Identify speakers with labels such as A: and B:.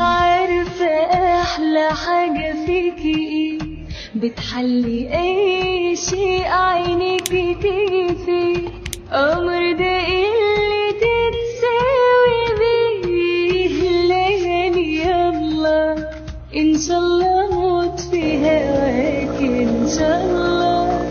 A: عارفة أحلى حاجة فيكي إيه بتحلي أي شيء عينيكي تيفي أمر ده اللي تتساوي بيه. ليالي يلا إن شاء الله موت في هواك إن شاء الله